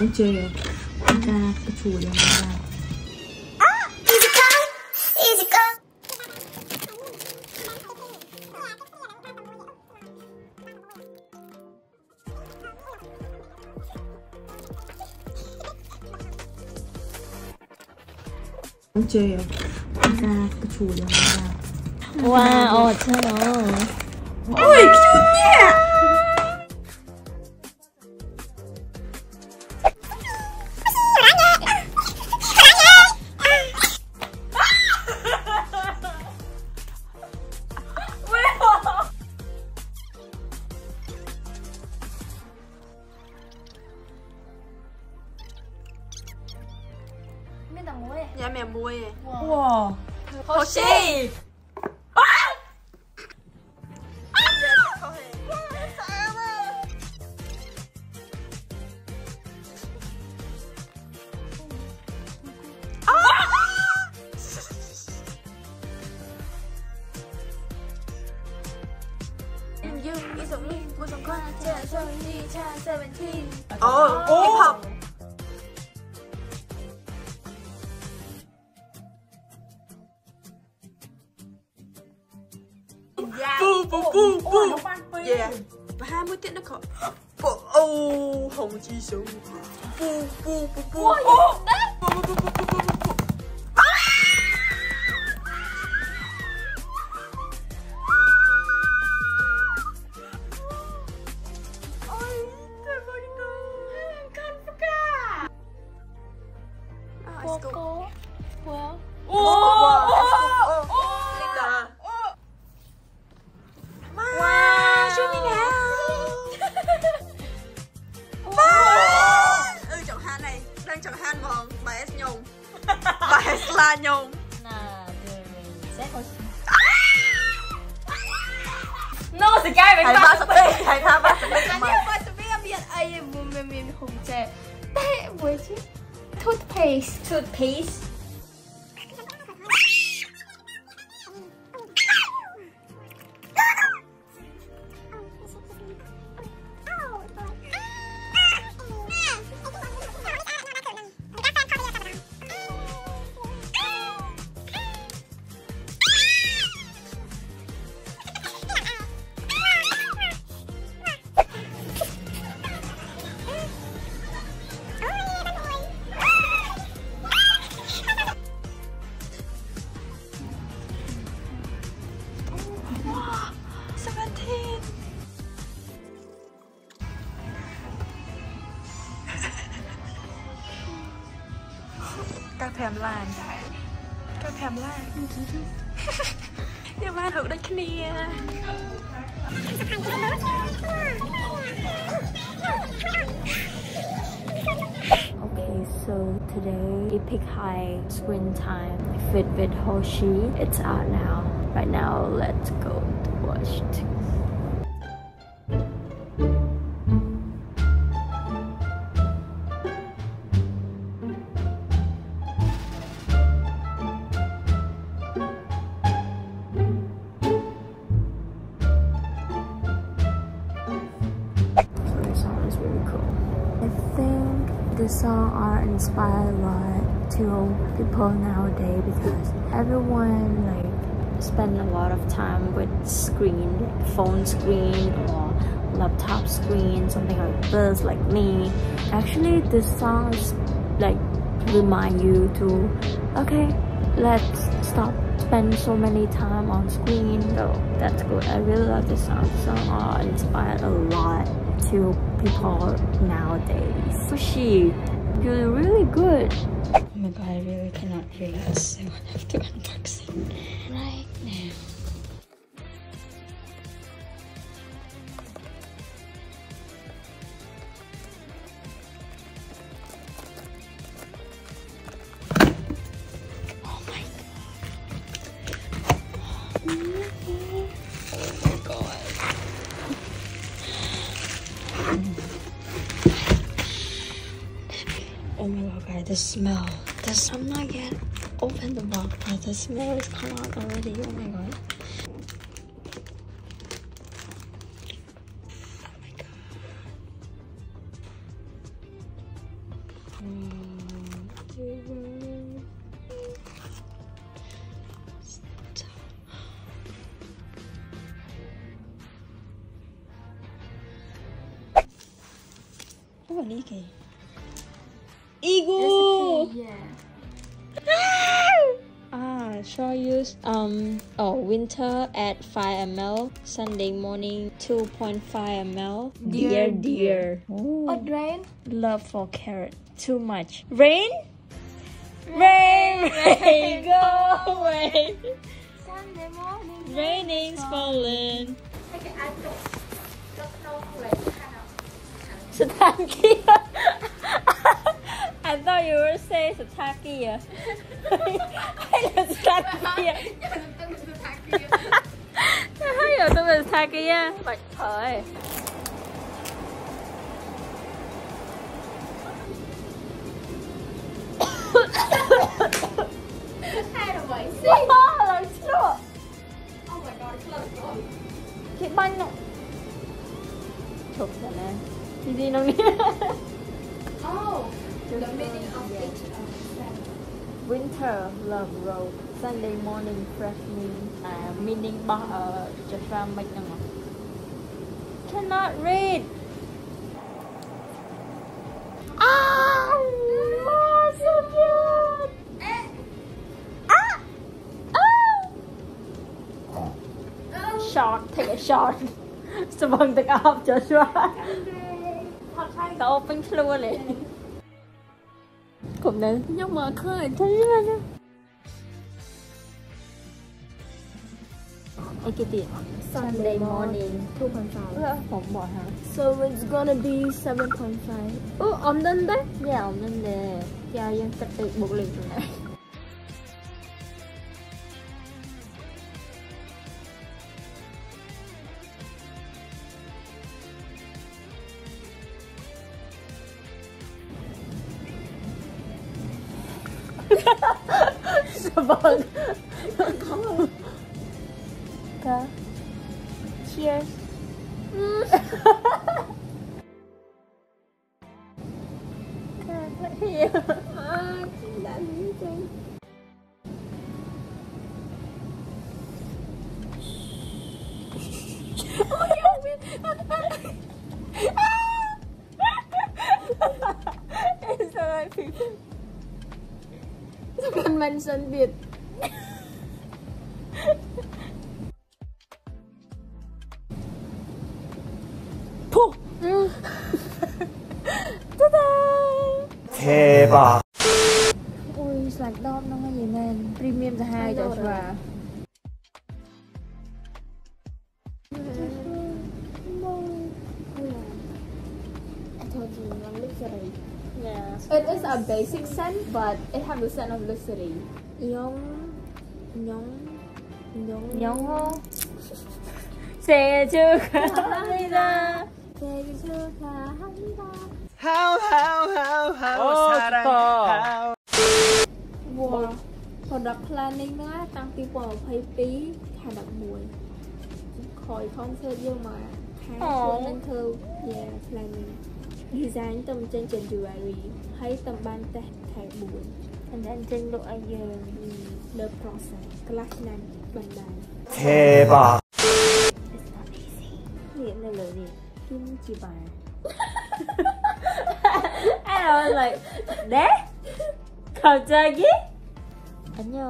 很久远但不出我的名字啊一直看一直看不出我的名字哇哦天呐哦对就咩豆妹？有咩妹？哇！好先。You is a wow what's on corner, tell, show me. Oh, hip hop. bù bù bù Yeah. 20 tiết nó có Bù ô Hồng chi súng. Bù bù bù bù Bù bù bù bù bù Nhung à! No, sekáj meg pár szopé! Hát nem pár szopé! Hát biết ai szopé, amilyen eljön, mert mint húgcsel. De, chứ? Toothpaste. Toothpaste. Các thèm lan Các thèm lan Nhưng lan hữu đấy kia Okay, so today Epik High Screen Time Fit with Hoshi. It's out now. Right now, let's go to watch it. The song are inspired a lot to people nowadays because everyone like spend a lot of time with screen, phone screen or laptop screen, something like this, like me. Actually, this song is like remind you to okay, let's stop spend so many time on screen. So that's good. I really love this song. The song are inspired a lot to people nowadays. Fushi, you're really good. Oh my god, I really cannot hear you, so I have to unbox it right now. Guys, the smell. The I'm not yet open the box, but the smell is come out already. Oh my god. Oh, oh kì? Eagle. Yeah. Ah, short use. Um. Oh, winter at 5 ml. Sunday morning 2.5 ml. Dear, dear. What rain? Love for Carat. Too much. Rain. Rain. Rain. Go away. Sunday morning. Raining's falling. Okay, I don't. Don't know like kind of. I thought you were say Sataki. Hay là Sataki. Hay là tôi là Sataki. Bạch thời. Hai đồng bảy xin. Ba lần chưa? Oh my god, close door. Chị banh ạ. Chụp ra nè. Gì gì nó nè. the meaning of it. Winter love road Sunday morning fresh mean อ่า meaning បោះអឺ Joshua មិនហ្នឹងហ៎ cannot read ah oh, so cute ah ah shot take a shot ស្វឹងទឹកអប់ Joshua ថតខាងក៏ open ខ្លួន cũng đến nhưng mà khơi thấy lên Ekiti. Sunday morning. 2.5. Không bỏ hả? So it's gonna be 7.5. Oh, ông đến đấy. Yeah, ông đến đấy. Yeah, dân tập tự bộ lịch này. It's gonna be 7.5. Oh, đấy. យ៉ាអ convention บิดพุตาตาเทปะอุ้ยสลัดอมน้องอะไรแมนพรีเมียมจะให้จ้ะชัวโทษทีมันไม่เจอ Yes It is a basic scent, but it has the scent of luxury. Nhóm Nhóm Nhóm Nhóm hô Xe chưa khá ra How how how how 어, 사랑 좋다. how Wow. Product planning ហ្នឹងតាំងពី2022ខែ11ក្រោយ concert យើងមកខែ អូ ជួននឹងធ្វើ yeah planning design ទំចេញ January ហើយទំបានតេស្តខែ4 and then ចេញលក់ឲ្យយើងលើ process ខ្លះឆ្នាំបណ្ដាទេបានេះនៅលើនេះគឹមជីបា and I was like that ខោចាយីអញ្ញោ